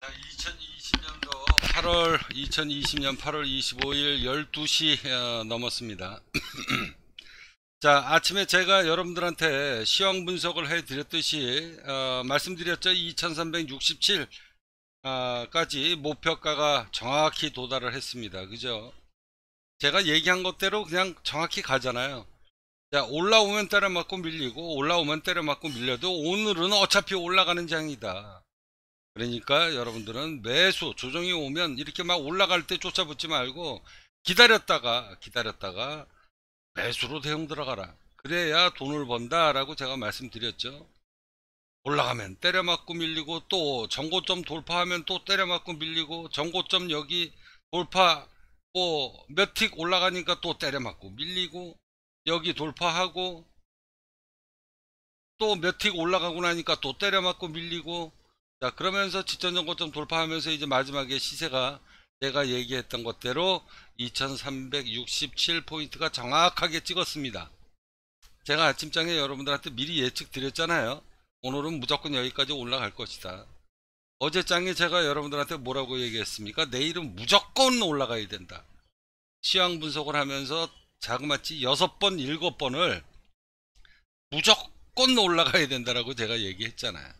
2020년도 8월 2020년 8월 25일 12시 어, 넘었습니다. 자 아침에 제가 여러분들한테 시황 분석을 해 드렸듯이 어, 말씀드렸죠 2367 아, 까지 목표가가 정확히 도달을 했습니다. 그죠? 제가 얘기한 것대로 그냥 정확히 가잖아요. 자, 올라오면 때려 맞고 밀리고, 올라오면 때려 맞고 밀려도 오늘은 어차피 올라가는 장이다. 그러니까 여러분들은 매수, 조정이 오면 이렇게 막 올라갈 때 쫓아붙지 말고 기다렸다가, 기다렸다가 매수로 대응 들어가라. 그래야 돈을 번다 라고 제가 말씀드렸죠. 올라가면 때려맞고 밀리고 또 정고점 돌파하면 또 때려맞고 밀리고 정고점 여기 돌파 뭐 몇 틱 올라가니까 또 때려맞고 밀리고 여기 돌파하고 또 몇 틱 올라가고 나니까 또 때려맞고 밀리고 자 그러면서 지점 정고점 돌파하면서 이제 마지막에 시세가 제가 얘기했던 것대로 2367 포인트가 정확하게 찍었습니다 제가 아침장에 여러분들한테 미리 예측 드렸잖아요 오늘은 무조건 여기까지 올라갈 것이다. 어제장에 제가 여러분들한테 뭐라고 얘기했습니까? 내일은 무조건 올라가야 된다. 시황 분석을 하면서 자그마치 6번, 7번을 무조건 올라가야 된다라고 제가 얘기했잖아요.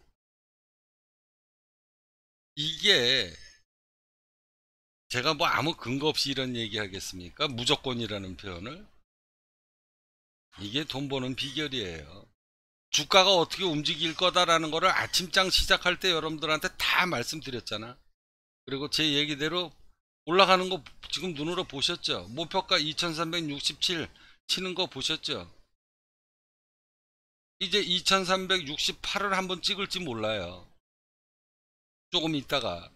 이게 제가 뭐 아무 근거 없이 이런 얘기 하겠습니까? 무조건이라는 표현을. 이게 돈 버는 비결이에요. 주가가 어떻게 움직일 거다라는 거를 아침장 시작할 때 여러분들한테 다 말씀드렸잖아. 그리고 제 얘기대로 올라가는 거 지금 눈으로 보셨죠? 목표가 2367 치는 거 보셨죠? 이제 2368을 한번 찍을지 몰라요. 조금 있다가.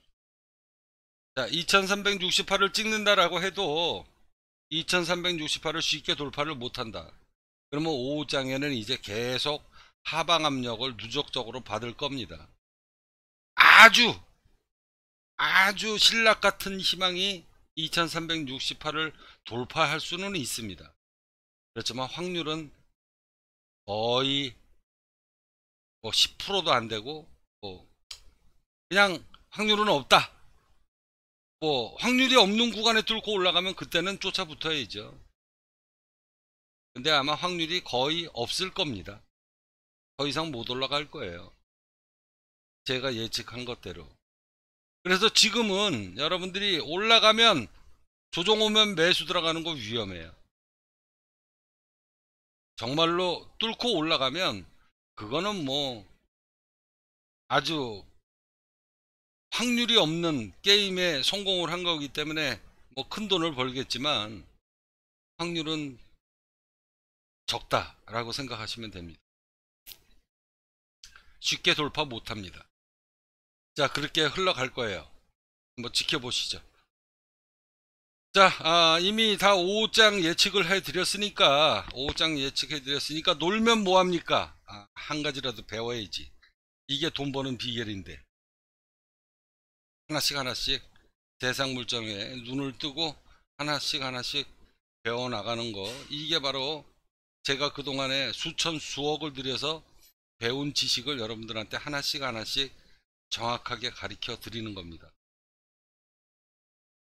자, 2368을 찍는다라고 해도 2368을 쉽게 돌파를 못한다. 그러면 5장에는 이제 계속 하방 압력을 누적적으로 받을 겁니다. 아주 아주 신락 같은 희망이 2368을 돌파할 수는 있습니다. 그렇지만 확률은 거의 뭐 10%도 안 되고 뭐 그냥 확률은 없다. 뭐 확률이 없는 구간에 뚫고 올라가면 그때는 쫓아붙어야죠. 근데 아마 확률이 거의 없을 겁니다. 더 이상 못 올라갈 거예요. 제가 예측한 것대로. 그래서 지금은 여러분들이 올라가면 조정 오면 매수 들어가는 거 위험해요. 정말로 뚫고 올라가면 그거는 뭐 아주 확률이 없는 게임에 성공을 한 거기 때문에 뭐 큰 돈을 벌겠지만 확률은 적다라고 생각하시면 됩니다. 쉽게 돌파 못합니다. 자 그렇게 흘러갈 거예요. 한번 지켜보시죠. 자 아, 이미 다 5장 예측을 해드렸으니까 5장 예측해드렸으니까 놀면 뭐합니까? 아, 한 가지라도 배워야지. 이게 돈 버는 비결인데 하나씩 하나씩 대상 물정에 눈을 뜨고 하나씩 하나씩 배워나가는 거 이게 바로 제가 그동안에 수천 수억을 들여서 배운 지식을 여러분들한테 하나씩 하나씩 정확하게 가르쳐 드리는 겁니다.